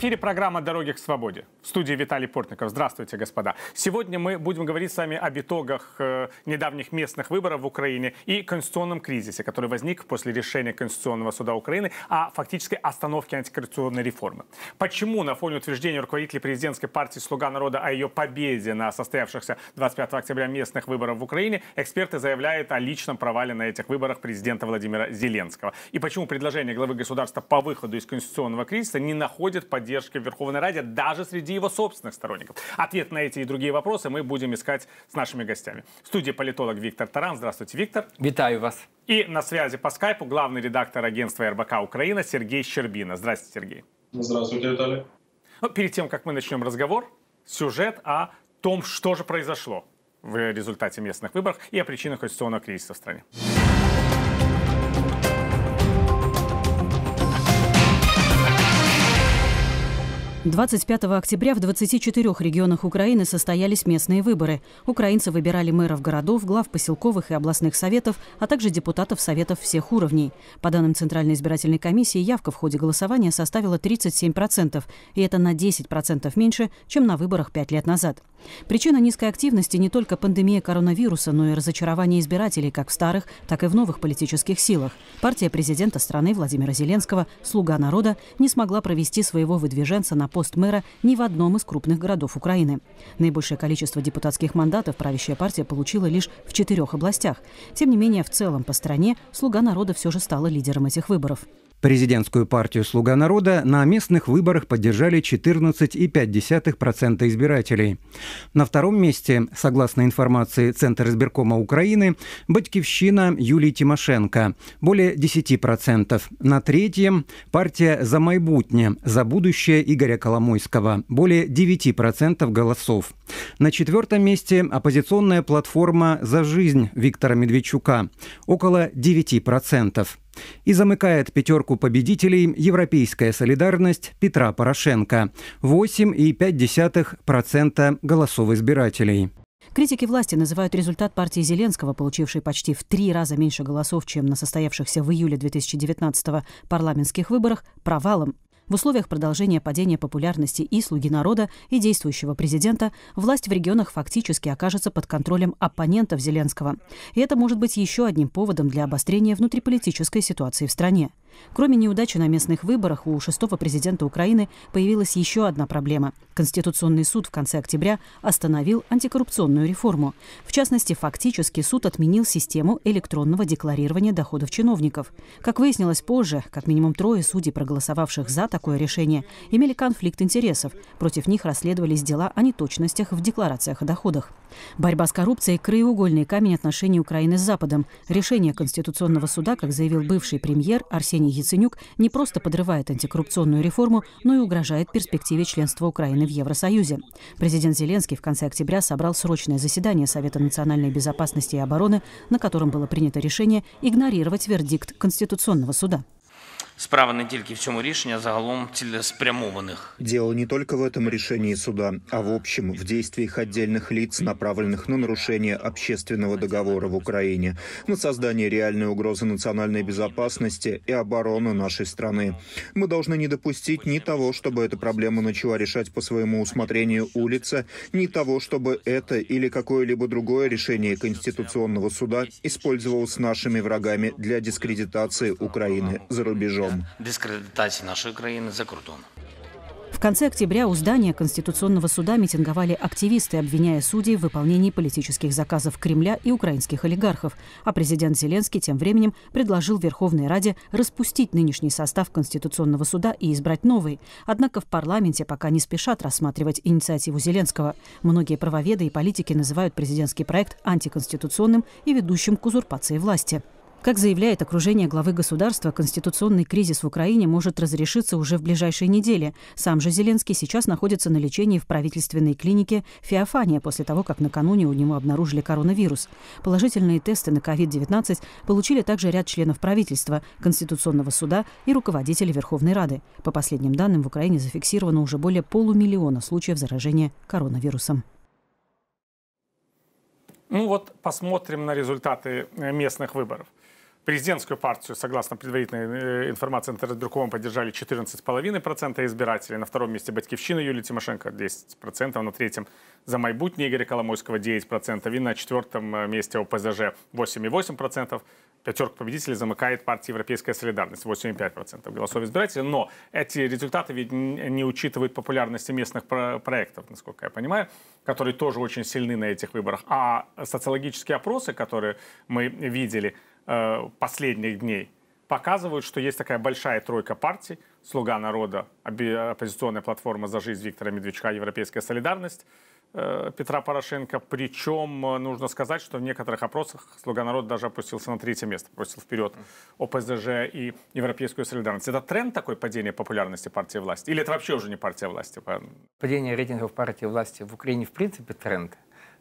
эфире программа «Дороги к свободе». В студии Виталий Портников. Здравствуйте, господа. Сегодня мы будем говорить с вами об итогах э, недавних местных выборов в Украине и конституционном кризисе, который возник после решения Конституционного суда Украины о фактической остановке антикоррупционной реформы. Почему на фоне утверждения руководителей президентской партии «Слуга народа» о ее победе на состоявшихся 25 октября местных выборов в Украине, эксперты заявляют о личном провале на этих выборах президента Владимира Зеленского? И почему предложение главы государства по выходу из конституционного кризиса не находит поддержки в Верховной Раде даже среди его собственных сторонников? Ответ на эти и другие вопросы мы будем искать с нашими гостями. В студии политолог Виктор Таран. Здравствуйте, Виктор. Витаю вас. И на связи по скайпу главный редактор агентства РБК Украина Сергей Щербина. Здравствуйте, Сергей. Здравствуйте, Виталий. Ну, перед тем, как мы начнем разговор, сюжет о том, что же произошло в результате местных выборов и о причинах конституционного кризиса в стране. 25 октября в 24 регионах Украины состоялись местные выборы. Украинцы выбирали мэров городов, глав поселковых и областных советов, а также депутатов советов всех уровней. По данным Центральной избирательной комиссии, явка в ходе голосования составила 37%, и это на 10% меньше, чем на выборах пять лет назад. Причина низкой активности не только пандемия коронавируса, но и разочарование избирателей как в старых, так и в новых политических силах. Партия президента страны Владимира Зеленского «Слуга народа» не смогла провести своего выдвиженца на пост мэра ни в одном из крупных городов Украины. Наибольшее количество депутатских мандатов правящая партия получила лишь в четырех областях. Тем не менее, в целом по стране «Слуга народа» все же стала лидером этих выборов. Президентскую партию «Слуга народа» на местных выборах поддержали 14,5% избирателей. На втором месте, согласно информации Центра избиркома Украины, Батькивщина Юлии Тимошенко – более 10%. На третьем – партия «За майбутнє» – «За будущее» Игоря Коломойского – более 9% голосов. На четвертом месте оппозиционная платформа «За жизнь» Виктора Медведчука – около 9%. И замыкает пятерку победителей «Европейская солидарность» Петра Порошенко – 8,5% голосов избирателей. Критики власти называют результат партии Зеленского, получившей почти в три раза меньше голосов, чем на состоявшихся в июле 2019 парламентских выборах, провалом. В условиях продолжения падения популярности и «Слуги народа», и действующего президента власть в регионах фактически окажется под контролем оппонентов Зеленского. И это может быть еще одним поводом для обострения внутриполитической ситуации в стране. Кроме неудачи на местных выборах, у шестого президента Украины появилась еще одна проблема. Конституционный суд в конце октября остановил антикоррупционную реформу. В частности, фактически суд отменил систему электронного декларирования доходов чиновников. Как выяснилось позже, как минимум трое судей, проголосовавших за такое решение, имели конфликт интересов. Против них расследовались дела о неточностях в декларациях о доходах. Борьба с коррупцией – краеугольный камень отношений Украины с Западом. Решение Конституционного суда, как заявил бывший премьер Арсений Яценюк, не просто подрывает антикоррупционную реформу, но и угрожает перспективе членства Украины в Евросоюзе. Президент Зеленский в конце октября собрал срочное заседание Совета национальной безопасности и обороны, на котором было принято решение игнорировать вердикт Конституционного суда. Справа не тільки в цьому рішенні, а загалом цілеспрямованих. Дело не только в этом решении суда, а в общем в действиях отдельных лиц, направленных на нарушение общественного договора в Украине, на создание реальной угрозы национальной безопасности и обороны нашей страны. Мы должны не допустить ни того, чтобы эта проблема начала решать по своему усмотрению улица, ни того, чтобы это или какое-либо другое решение Конституционного суда использовалось нашими врагами для дискредитации Украины за рубежом кордоном. Дискредитації нашої країни за кордоном. В конце октября у здания Конституционного суда митинговали активисты, обвиняя судей в выполнении политических заказов Кремля и украинских олигархов. А президент Зеленский тем временем предложил Верховной Раде распустить нынешний состав Конституционного суда и избрать новый. Однако в парламенте пока не спешат рассматривать инициативу Зеленского. Многие правоведы и политики называют президентский проект антиконституционным и ведущим к узурпации власти. Как заявляет окружение главы государства, конституционный кризис в Украине может разрешиться уже в ближайшие недели. Сам же Зеленский сейчас находится на лечении в правительственной клинике Феофания после того, как накануне у него обнаружили коронавирус. Положительные тесты на COVID-19 получили также ряд членов правительства, Конституционного суда и руководителей Верховной Рады. По последним данным, в Украине зафиксировано уже более полумиллиона случаев заражения коронавирусом. Ну вот посмотрим на результаты местных выборов. Президентскую партию, согласно предварительной э, информации Интердруковым, поддержали 14,5% избирателей. На втором месте Батькивщина Юлии Тимошенко 10%, на третьем за майбутнее Игоря Коломойского 9%, и на четвертом э, месте ОПЗЖ 8,8%. Пятерку победителей замыкает партия «Европейская солидарность» 8,5% голосов избирателей. Но эти результаты ведь не учитывают популярности местных проектов, насколько я понимаю, которые тоже очень сильны на этих выборах. А социологические опросы, которые мы видели последних дней, показывают, что есть такая большая тройка партий. «Слуга народа», оппозиционная платформа «За жизнь» Виктора Медведчука, «Европейская солидарность», Э, Петра Порошенко. Причем э, нужно сказать, что в некоторых опросах «Слуга народа» даже опустился на третье место, бросил вперед ОПЗЖ и Европейскую солидарность. Это тренд такой падения популярности партии власти? Или это вообще уже не партия власти? Падение рейтингов партии власти в Украине в принципе тренд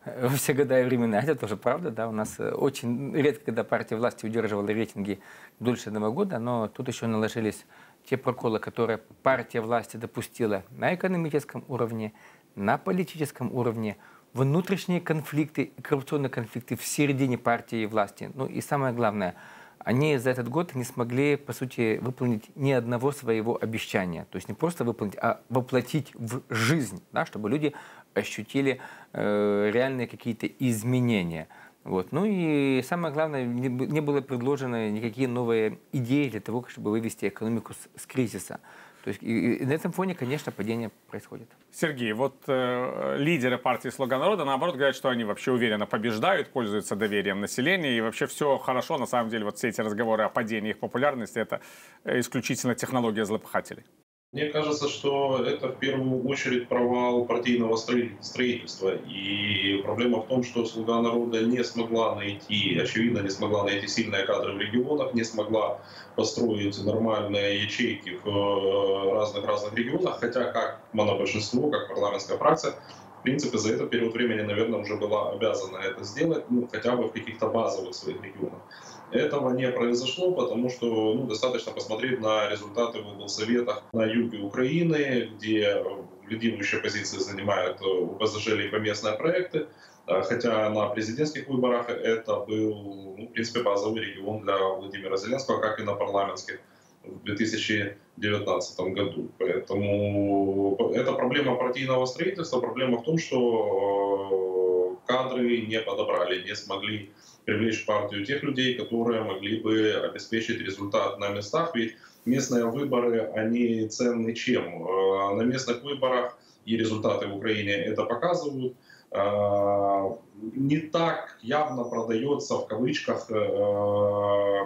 во все года и времена. Это тоже правда, да. У нас э, очень редко, когда партия власти удерживала рейтинги дольше одного года, но тут еще наложились те проколы, которые партия власти допустила на экономическом уровне, на политическом уровне, внутренние конфликты коррупционные конфликты в середине партии и власти. Ну и самое главное, они за этот год не смогли, по сути, выполнить ни одного своего обещания. То есть не просто выполнить, а воплотить в жизнь, да, чтобы люди ощутили э, реальные какие-то изменения. Вот. Ну и самое главное, не, было предложено никакие новые идеи для того, чтобы вывести экономику с, с кризиса. То есть и, и на этом фоне, конечно, падение происходит. Сергей, вот э, лидеры партии «Слуга народа», наоборот, говорят, что они вообще уверенно побеждают, пользуются доверием населения, и вообще все хорошо. На самом деле, вот все эти разговоры о падении их популярности – это исключительно технология злопыхателей. Мне кажется, что это в первую очередь провал партийного строительства. И проблема в том, что «Слуга народа» не смогла найти, очевидно, не смогла найти сильные кадры в регионах, не смогла построить нормальные ячейки в разных-разных регионах, хотя как монобольшинство, как парламентская фракция, в принципе, за этот период времени, наверное, уже была обязана это сделать, ну, хотя бы в каких-то базовых своих регионах. Этого не произошло, потому что ну, достаточно посмотреть на результаты в облсоветах на юге Украины, где лидирующие позиции занимают УПЗЖ либо местные проекты, хотя на президентских выборах это был, ну, в принципе, базовый регион для Владимира Зеленского, как и на парламентских в 2019 году. Поэтому это проблема партийного строительства. Проблема в том, что э, кадры не подобрали, не смогли привлечь партию тех людей, которые могли бы обеспечить результат на местах. Ведь местные выборы, они ценны чем? Э, на местных выборах и результаты в Украине это показывают, э, не так явно продается в кавычках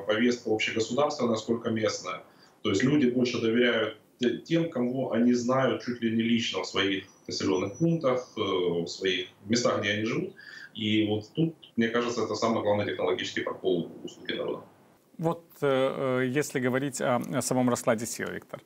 повестка общегосударственная, сколько местная. То есть люди больше доверяют тем, кому они знают чуть ли не лично в своих населенных пунктах, э, в своих местах, где они живут. И вот тут, мне кажется, это самый главный технологический прокол услуги народа. Вот э, э, если говорить о самом раскладе сил, Виктор,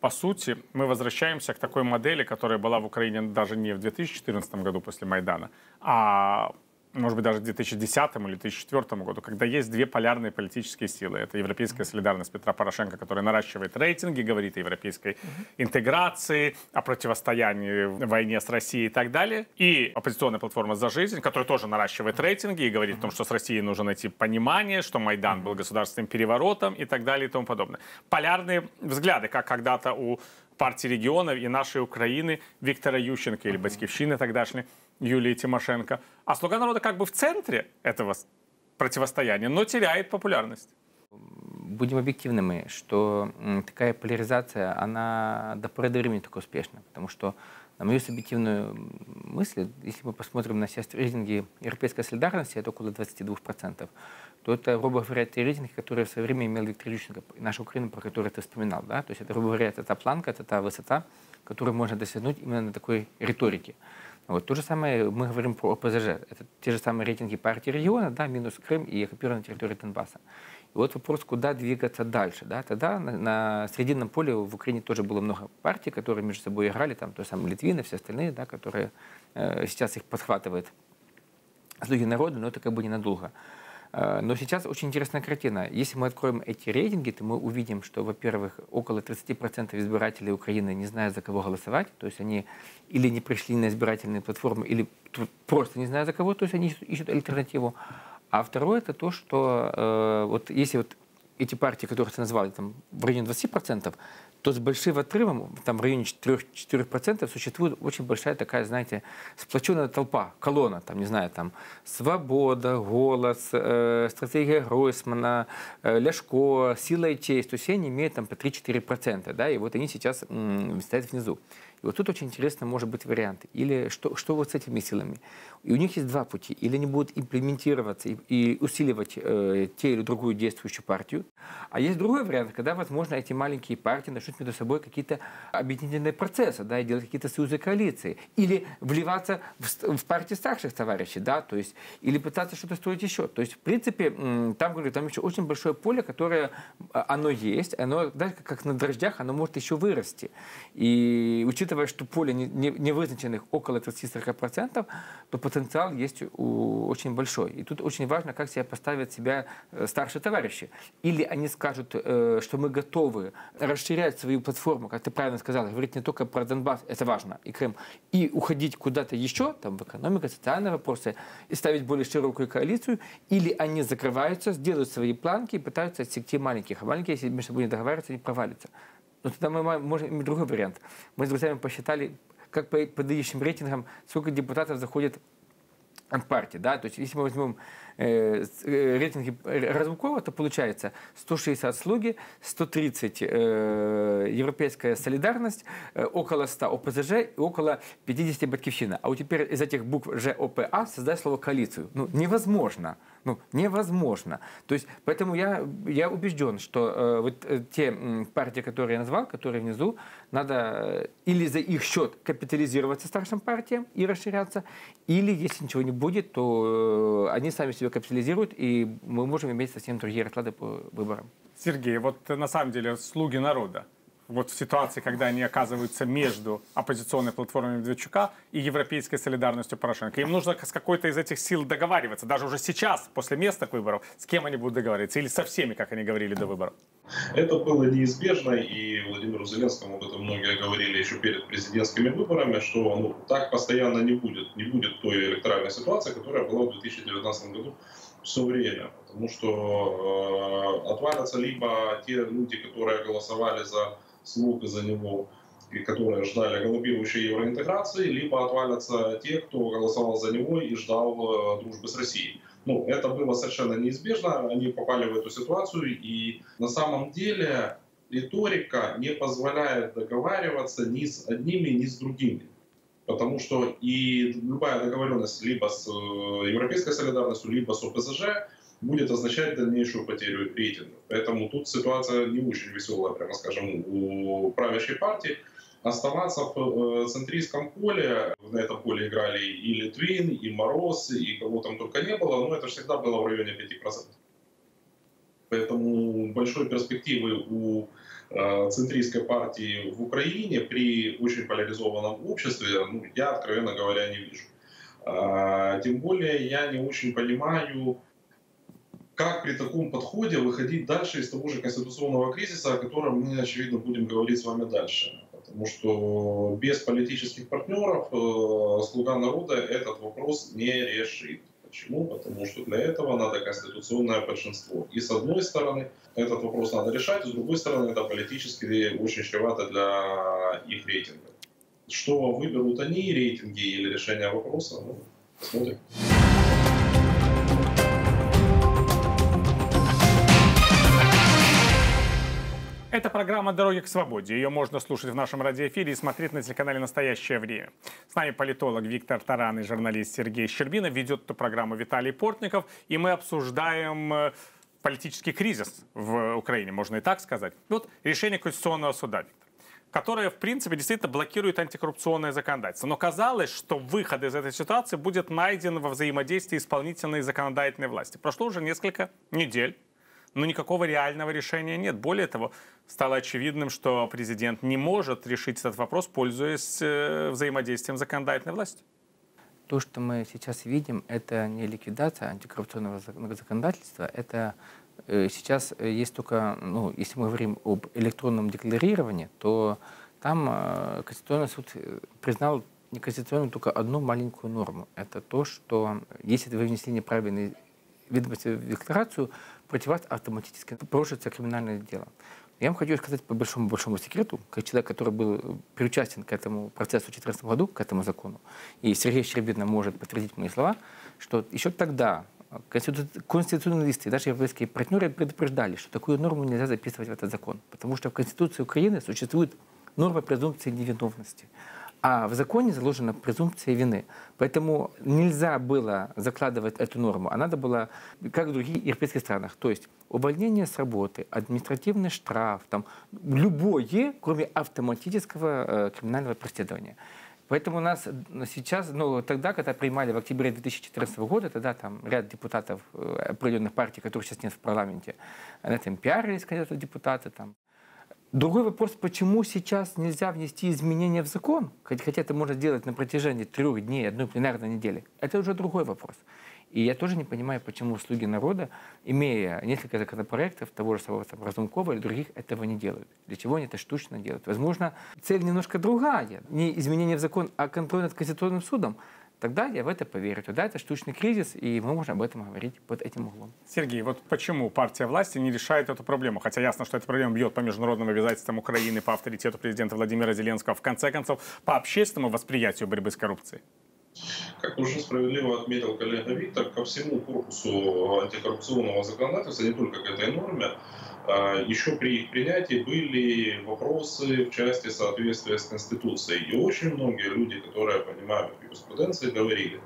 по сути, мы возвращаемся к такой модели, которая была в Украине даже не в 2014 году после Майдана, а может быть, даже в 2010 или 2004 году, когда есть две полярные политические силы. Это европейская солидарность Петра Порошенко, которая наращивает рейтинги, говорит о европейской интеграции, о противостоянии в войне с Россией и так далее. И оппозиционная платформа «За жизнь», которая тоже наращивает рейтинги и говорит о том, что с Россией нужно найти понимание, что Майдан был государственным переворотом и так далее и тому подобное. Полярные взгляды, как когда-то у партии регионов и нашей Украины Виктора Ющенко или Батькивщины тогдашней Юлии Тимошенко. А «Слуга народа» как бы в центре этого противостояния, но теряет популярность. Будем объективными, что такая поляризация, она до поры до времени только успешна, потому что на мою субъективную мысль, если мы посмотрим на все рейтинги европейской солидарности, это около 22%, то это, грубо говоря, те рейтинги, которые в свое время имел Виктор Ющенко, наша Украина, про которую ты вспоминал. Да? То есть это, грубо говоря, это та планка, это та высота, которую можно достигнуть именно на такой риторике. Вот. То же самое мы говорим про ОПЗЖ. Это те же самые рейтинги партии региона, да, минус Крым и оккупированная территория Донбасса. И вот вопрос, куда двигаться дальше. Да? Тогда на, на срединном поле в Украине тоже было много партий, которые между собой играли, там то самое Литвины, все остальные, да, которые э, сейчас их подхватывает слуги народа, но это как бы ненадолго. Э, но сейчас очень интересная картина. Если мы откроем эти рейтинги, то мы увидим, что, во-первых, около 30% избирателей Украины не знают, за кого голосовать. То есть они или не пришли на избирательные платформы, или просто не знают, за кого, то есть они ищут альтернативу. А второе это то, что э, вот если вот эти партии, которые ты назвал, там в районе 20%, то с большим отрывом, там в районе 4%, существует очень большая такая, знаете, сплоченная толпа, колонна, там, не знаю, там, «Свобода», «Голос», э, «Стратегия Гройсмана», э, «Ляшко», «Сила и честь», то есть они имеют там по 3-4%, да, и вот они сейчас м, стоят внизу. И вот тут очень интересно может быть вариант. Или что, что вот с этими силами? И у них есть два пути. Или они будут имплементироваться и, и усиливать э, те или другую действующую партию. А есть другой вариант, когда, возможно, эти маленькие партии начнут между собой какие-то объединительные процессы, да, и делать какие-то союзы коалиции. Или вливаться в, в партии старших товарищей, да, то есть, или пытаться что-то строить еще. То есть, в принципе, там, говорю, там еще очень большое поле, которое, а, оно есть, оно, да, как на дрожжах, оно может еще вырасти. И учитывая учитывая, что поле не, не, не около 30-40%, то потенциал есть у, очень большой. И тут очень важно, как себя поставят себя э, старшие товарищи. Или они скажут, э, что мы готовы расширять свою платформу, как ты правильно сказал, говорить не только про Донбасс, это важно, и Крым, и уходить куда-то еще, там, в экономику, социальные вопросы, и ставить более широкую коалицию, или они закрываются, сделают свои планки и пытаются отсекти маленьких. А маленькие, если между собой не договариваются, они провалятся. Но тогда мы можем иметь другой вариант. Мы с друзьями посчитали, как по подающим рейтингам, сколько депутатов заходит от партии. Да? То есть если мы возьмем э, э рейтинги Разумкова, то получается 160 слуги, 130 э, европейская солидарность, э, около 100 ОПЗЖ и около 50 батькивщина. А вот теперь из этих букв ЖОПА создать слово коалицию. Ну, невозможно. Ну, невозможно. То есть, поэтому я, я убежден, что э, вот э, те э, партии, которые я назвал, которые внизу, надо э, или за их счет капитализироваться старшим партиям и расширяться, или, если ничего не будет, то э, они сами себя капитализируют, и мы можем иметь совсем другие расклады по выборам. Сергей, вот на самом деле слуги народа, вот в ситуации, когда они оказываются между оппозиционной платформой Медведчука и европейской солидарностью Порошенко. Им нужно с какой-то из этих сил договариваться, даже уже сейчас, после местных выборов, с кем они будут договариваться, или со всеми, как они говорили до выборов. Это было неизбежно, и Владимиру Зеленскому об этом многие говорили еще перед президентскими выборами, что ну, так постоянно не будет, не будет той электоральной ситуации, которая была в 2019 году все время, потому что э, отвалятся либо те люди, которые голосовали за слуг за него, и которые ждали галопирующей евроинтеграции, либо отвалятся те, кто голосовал за него и ждал э, дружбы с Россией. Ну, это было совершенно неизбежно, они попали в эту ситуацию, и на самом деле риторика не позволяет договариваться ни с одними, ни с другими. Потому что и любая договоренность либо с э, европейской солидарностью, либо с ОПЗЖ будет означать дальнейшую потерю рейтинга. Поэтому тут ситуация не очень веселая, прямо скажем, у правящей партии. Оставаться в э, центристском поле, на этом поле играли и Литвин, и Мороз, и кого там только не было, но это всегда было в районе 5%. Поэтому большой перспективы у э, центристской партии в Украине при очень поляризованном обществе, ну, я, откровенно говоря, не вижу. А, тем более я не очень понимаю, как при таком подходе выходить дальше из того же конституционного кризиса, о котором мы, очевидно, будем говорить с вами дальше. Потому что без политических партнеров э, слуга народа этот вопрос не решит. Почему? Потому что для этого надо конституционное большинство. И с одной стороны, этот вопрос надо решать, с другой стороны, это политически очень чревато для их рейтинга. Что выберут они, рейтинги или решение вопроса, ну, посмотрим. Это программа «Дороги к свободе». Ее можно слушать в нашем радиоэфире и смотреть на телеканале «Настоящее время». С нами политолог Виктор Таран и журналист Сергей Щербинов. Ведет эту программу Виталий Портников. И мы обсуждаем э, политический кризис в Украине, можно и так сказать. Вот решение Конституционного суда, Виктор, которое, в принципе, действительно блокирует антикоррупционное законодательство. Но казалось, что выход из этой ситуации будет найден во взаимодействии исполнительной и законодательной власти. Прошло уже несколько недель но никакого реального решения нет. Более того, стало очевидным, что президент не может решить этот вопрос, пользуясь э, взаимодействием законодательной власти. То, что мы сейчас видим, это не ликвидация антикоррупционного законодательства, это э, сейчас есть только, ну, если мы говорим об электронном декларировании, то там э, Конституционный суд признал неконституционной только одну маленькую норму. Это то, что если вы внесли неправильный ведомости в декларацию, против вас автоматически порушится криминальное дело. Я вам хочу сказать по большому-большому секрету, как человек, который был причастен к этому процессу в 2014 году, к этому закону, и Сергей Щербина может подтвердить мои слова, что еще тогда конституционалисты и даже европейские партнеры предупреждали, что такую норму нельзя записывать в этот закон, потому что в Конституции Украины существует норма презумпции невиновности. А в законе заложена презумпция вины. Поэтому нельзя было закладывать эту норму, а надо было, как в других европейских странах, то есть увольнение с работы, административный штраф, там, любое, кроме автоматического э, криминального преследования. Поэтому у нас сейчас, ну, тогда, когда принимали в октябре 2014 года, тогда там ряд депутатов э, определенных партий, которых сейчас нет в парламенте, на этом пиарились, конечно, депутаты там. Другой вопрос, почему сейчас нельзя внести изменения в закон, хотя это можно сделать на протяжении трех дней, одной пленарной недели. Это уже другой вопрос. И я тоже не понимаю, почему слуги народа, имея несколько законопроектов того же самого там, Разумкова или других, этого не делают. Для чего они это штучно делают? Возможно, цель немножко другая. Не изменение в закон, а контроль над Конституционным судом. Тогда я в это поверю. Тогда это штучный кризис, и мы можем об этом говорить под этим углом. Сергей, вот почему партия власти не решает эту проблему? Хотя ясно, что эта проблема бьет по международным обязательствам Украины, по авторитету президента Владимира Зеленского, в конце концов, по общественному восприятию борьбы с коррупцией. Как уже справедливо отметил коллега Виктор, ко всему корпусу антикоррупционного законодательства, не только к этой норме, еще при их принятии были вопросы в части соответствия с Конституцией. И очень многие люди, которые понимают юриспруденции, говорили,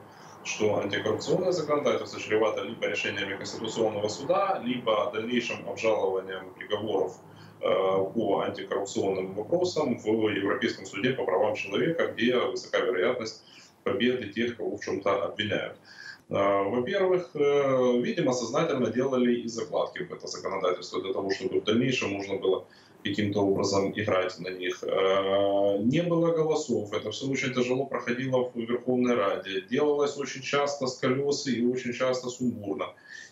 что антикоррупционное законодательство чревато либо решениями Конституционного суда, либо дальнейшим обжалованием приговоров а, по антикоррупционным вопросам в Европейском суде по правам человека, где высока вероятность победы тех, кого в чем-то обвиняют. А, во-первых, э, видимо, сознательно делали и закладки в это законодательство для того, чтобы в дальнейшем можно было каким-то образом играть на них. А, не было голосов, это все очень тяжело проходило в Верховной Раде, делалось очень часто с колес и очень часто сумбурно.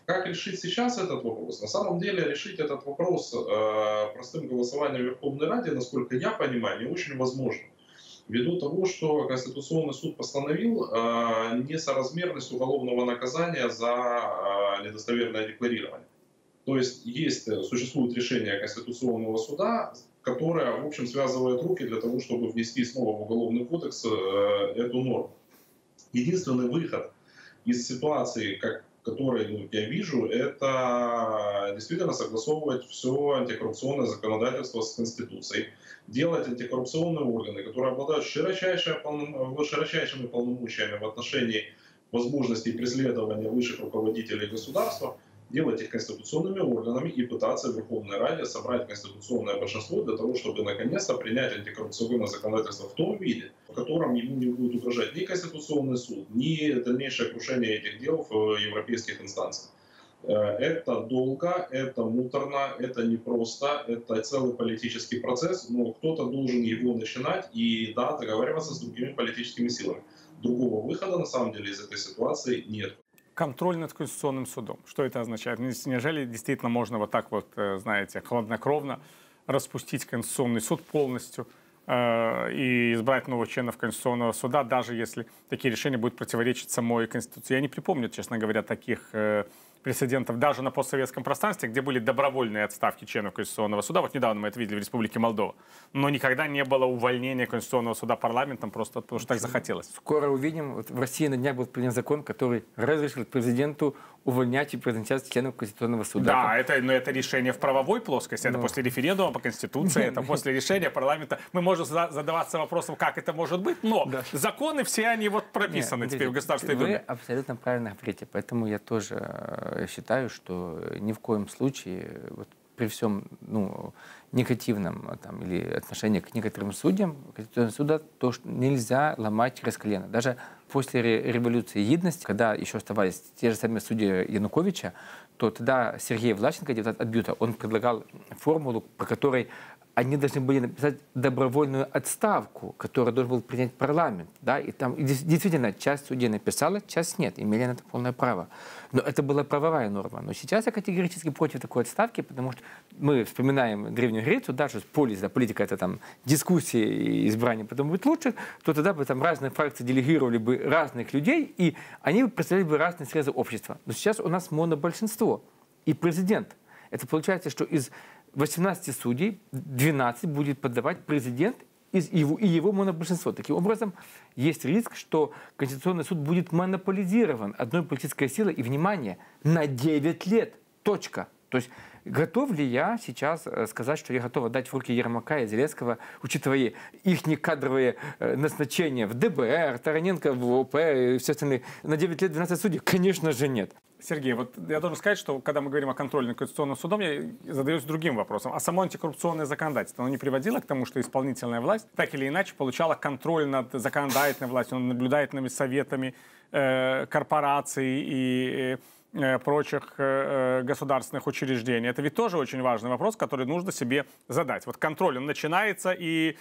Как решить сейчас этот вопрос? На самом деле решить этот вопрос э, простым голосованием в Верховной Раде, насколько я понимаю, не очень возможно ввиду того, что Конституционный суд постановил э, несоразмерность уголовного наказания за э, недостоверное декларирование. То есть есть, существует решение Конституционного суда, которое, в общем, связывает руки для того, чтобы внести снова в Уголовный кодекс э, эту норму. Единственный выход из ситуации, как который ну, я вижу, это действительно согласовывать все антикоррупционное законодательство с Конституцией, делать антикоррупционные органы, которые обладают широчайшими полномочиями в отношении возможностей преследования высших руководителей государства – делать их конституционными органами и пытаться в Верховной Раде собрать конституционное большинство для того, чтобы наконец-то принять антикоррупционное законодательство в том виде, в котором ему не будет угрожать ни Конституционный суд, ни дальнейшее крушение этих дел в европейских инстанциях. Э, это долго, это муторно, это непросто, это целый политический процесс, но кто-то должен его начинать и, да, договариваться с другими политическими силами. Другого выхода, на самом деле, из этой ситуации нет контроль над Конституционным судом. Что это означает? Неужели действительно можно вот так вот, э, знаете, хладнокровно распустить Конституционный суд полностью э, и избрать новых членов Конституционного суда, даже если такие решения будут противоречить самой Конституции? Я не припомню, честно говоря, таких э, прецедентов даже на постсоветском пространстве, где были добровольные отставки членов Конституционного суда. Вот недавно мы это видели в Республике Молдова. Но никогда не было увольнения Конституционного суда парламентом, просто потому что так захотелось. Скоро увидим. Вот в России на днях будет принят закон, который разрешил президенту увольнять и призначать членов Конституционного суда. Да, это, но это решение в правовой плоскости. Это но... после референдума по Конституции, это после решения парламента. Мы можем задаваться вопросом, как это может быть, но да. законы все они вот прописаны Нет, теперь в Государственной Думе. Вы абсолютно правильно говорите, поэтому я тоже э, считаю, что ни в коем случае вот, при всем ну, негативном там, или отношении к некоторым судьям, суда, то что нельзя ломать через колено. Даже после революции Гидности, когда еще оставались те же самые судьи Януковича, то тогда Сергей Влащенко, депутат от Бюта, он предлагал формулу, по которой они должны были написать добровольную отставку, которую должен был принять парламент. Да? И там и действительно часть судей написала, часть нет, имели на это полное право. Но это была правовая норма. Но сейчас я категорически против такой отставки, потому что мы вспоминаем Древнюю Грецию, да, что полис, да, политика это там дискуссии и избрание потом будет лучше, то тогда бы там разные фракции делегировали бы разных людей, и они представляли бы разные срезы общества. Но сейчас у нас монобольшинство и президент. Это получается, что из 18 судей 12 будет подавать президент из его, и его монобольшинство. Таким образом, есть риск, что Конституционный суд будет монополизирован одной политической силой и, внимание, на 9 лет. Точка. То есть готов ли я сейчас э, сказать, что я готов отдать в руки Ермака и Зеленского, учитывая их кадровые э, назначения в ДБР, Тараненко в ОП и все остальные, на 9 лет 12 судей? Конечно же нет. Сергей, вот я должен сказать, что когда мы говорим о контроле над Конституционным судом, я задаюсь другим вопросом. А само антикоррупционное законодательство, оно не приводило к тому, что исполнительная власть так или иначе получала контроль над законодательной властью, над наблюдательными советами э, корпораций и э, прочих э, государственных учреждений. Это ведь тоже очень важный вопрос, который нужно себе задать. Вот контроль, он начинается, и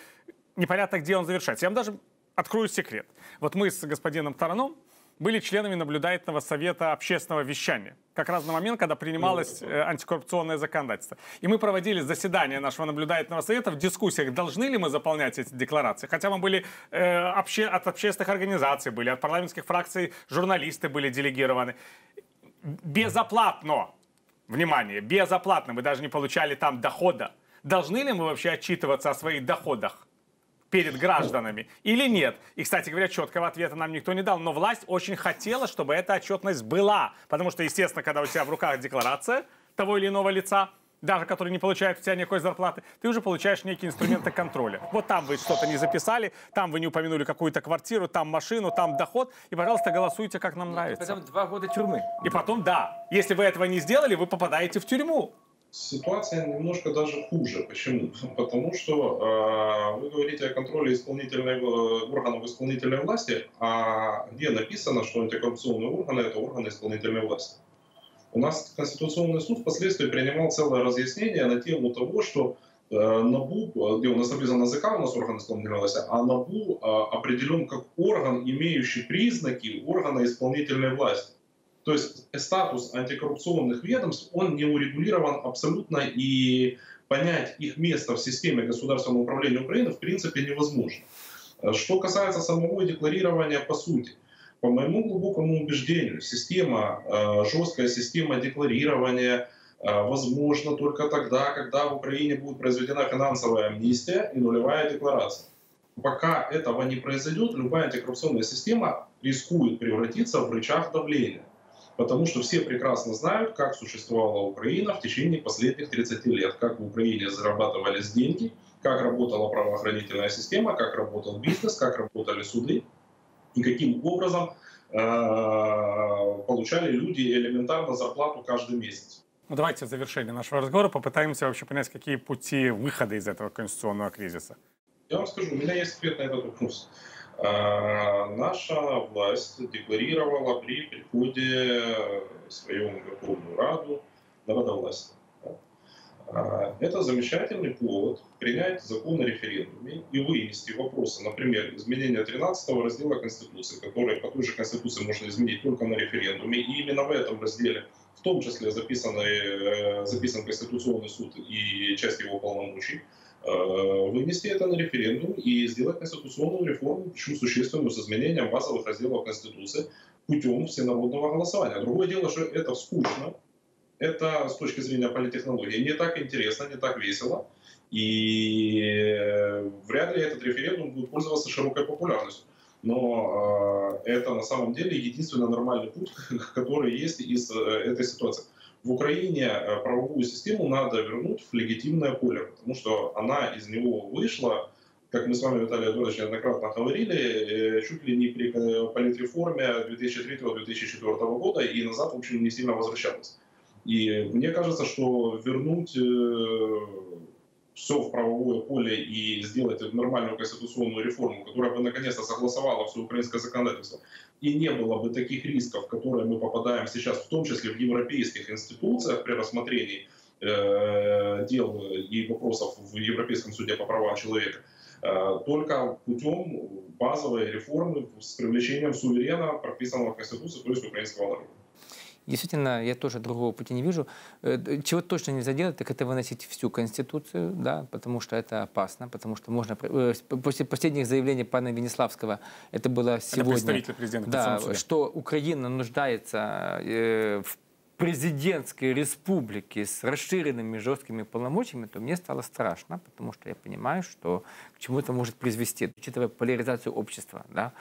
непонятно, где он завершается. Я вам даже открою секрет. Вот мы с господином Тараном были членами наблюдательного совета общественного вещания. Как раз на момент, когда принималось э, антикоррупционное законодательство. И мы проводили заседание нашего наблюдательного совета в дискуссиях, должны ли мы заполнять эти декларации. Хотя мы были э, обще, от общественных организаций, были от парламентских фракций, журналисты были делегированы. Безоплатно, внимание, безоплатно, мы даже не получали там дохода. Должны ли мы вообще отчитываться о своих доходах? Перед гражданами или нет. И, кстати говоря, четкого ответа нам никто не дал. Но власть очень хотела, чтобы эта отчетность была. Потому что, естественно, когда у тебя в руках декларация того или иного лица, даже который не получает у тебя никакой зарплаты, ты уже получаешь некие инструменты контроля. Вот там вы что-то не записали, там вы не упомянули какую-то квартиру, там машину, там доход, и, пожалуйста, голосуйте, как нам нравится. Потом два года тюрьмы. И потом, да, если вы этого не сделали, вы попадаете в тюрьму ситуация немножко даже хуже. Почему? Потому что э, вы говорите о контроле исполнительной, органов исполнительной власти, а где написано, что антикоррупционные органы – это органы исполнительной власти. У нас Конституционный суд впоследствии принимал целое разъяснение на тему того, что э, НАБУ, где у нас написано НАЗК, у нас орган исполнительной власти, а НАБУ э, определен как орган, имеющий признаки органа исполнительной власти. То есть статус антикоррупционных ведомств, он не урегулирован абсолютно, и понять их место в системе государственного управления Украины в принципе невозможно. Что касается самого декларирования по сути, по моему глубокому убеждению, система, э, жесткая система декларирования э, возможна только тогда, когда в Украине будет произведена финансовая амнистия и нулевая декларация. Пока этого не произойдет, любая антикоррупционная система рискует превратиться в рычаг давления потому что все прекрасно знают, как существовала Украина в течение последних 30 лет, как в Украине зарабатывались деньги, как работала правоохранительная система, как работал бизнес, как работали суды и каким образом э, получали люди элементарно зарплату каждый месяц. Ну, давайте в завершение нашего разговора попытаемся вообще понять, какие пути выхода из этого конституционного кризиса. Я вам скажу, у меня есть ответ на этот вопрос. А, наша власть декларировала при приходе в своем Верховную Раду народовластия. А, это замечательный повод принять закон о референдуме и вынести вопросы, например, изменения 13 раздела Конституции, который по той же Конституции можно изменить только на референдуме. И именно в этом разделе в том числе записаны, э, записан Конституционный суд и часть его полномочий. Э, вынести это на референдум и сделать конституционную реформу, причем существенную, с изменением базовых разделов Конституции путем всенародного голосования. Другое дело, что это скучно, это с точки зрения политтехнологии не так интересно, не так весело, и э, вряд ли этот референдум будет пользоваться широкой популярностью. Но э, это на самом деле единственный нормальный путь, который есть из этой ситуации в Украине э, правовую систему надо вернуть в легитимное поле, потому что она из него вышла, как мы с вами, Виталий Эдуардович, неоднократно говорили, э, чуть ли не при э, политреформе 2003-2004 года и назад, в общем, не сильно возвращалась. И мне кажется, что вернуть все в правовое поле и сделать нормальную конституционную реформу, которая бы наконец-то согласовала все украинское законодательство, и не было бы таких рисков, в которые мы попадаем сейчас, в том числе в европейских институциях при рассмотрении дел и вопросов в Европейском суде по правам человека, только путем базовой реформы с привлечением суверена, прописанного в Конституции, то есть украинского народа. Действительно, я тоже другого пути не вижу. Э, чего точно нельзя делать, так это выносить всю Конституцию, да, потому что это опасно, потому что можно... Э, после последних заявлений пана Венеславского, это было сегодня... Это представитель президента Да, что Украина нуждается э, в президентской республике с расширенными жесткими полномочиями, то мне стало страшно, потому что я понимаю, что к чему это может привести, учитывая поляризацию общества, да,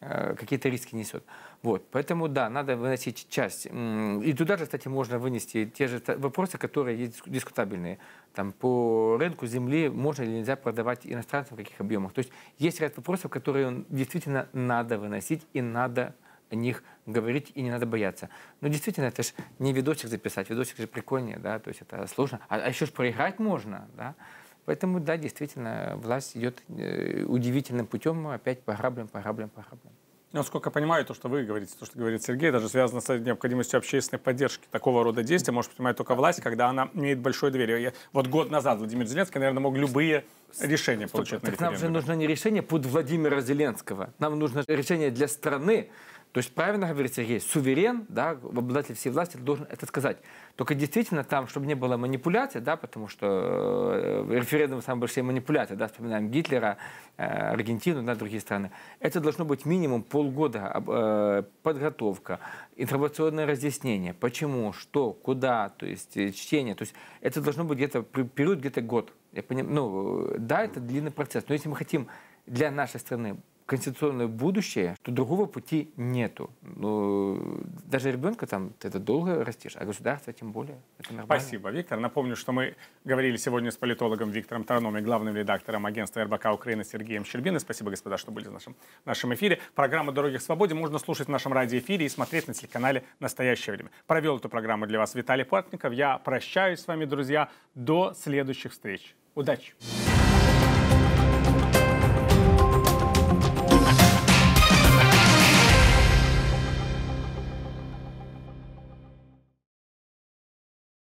какие-то риски несет. Вот. Поэтому, да, надо выносить часть. И туда же, кстати, можно вынести те же вопросы, которые дискутабельные. Там, по рынку земли можно или нельзя продавать иностранцам в каких объемах. То есть есть ряд вопросов, которые действительно надо выносить и надо о них говорить и не надо бояться. Но действительно, это же не видосик записать, видосик же прикольнее, да, то есть это сложно. А, а еще же проиграть можно, да. Поэтому, да, действительно, власть идет э, удивительным путем, опять по граблям, по граблям, по граблям. Насколько я понимаю, то, что вы говорите, то, что говорит Сергей, даже связано с необходимостью общественной поддержки. Такого рода действия может понимать только власть, когда она имеет большое доверие. Я, вот год назад Владимир Зеленский, наверное, мог любые решения получить Стоп, на так Нам же нужно не решение под Владимира Зеленского. Нам нужно решение для страны, то есть правильно говорит Сергей, суверен, да, обладатель всей власти должен это сказать. Только действительно там, чтобы не было манипуляции, да, потому что э, референдум самые большие манипуляции, да, вспоминаем Гитлера, э, Аргентину, да, другие страны. Это должно быть минимум полгода э, подготовка, информационное разъяснение, почему, что, куда, то есть чтение. То есть это должно быть где-то период где-то год. Я понимаю, ну, да, это длинный процесс, но если мы хотим для нашей страны конституционное будущее, то другого пути нету. Ну, даже ребенка там ты это долго растишь, а государство тем более. Это. Спасибо, Виктор. Напомню, что мы говорили сегодня с политологом Виктором Тарном и главным редактором агентства РБК Украины Сергеем Щербиной. Спасибо, господа, что были в нашем, в нашем эфире. Программу «Дороги к свободе» можно слушать в нашем радиоэфире и смотреть на телеканале «Настоящее время». Провел эту программу для вас Виталий Портников. Я прощаюсь с вами, друзья. До следующих встреч. Удачи!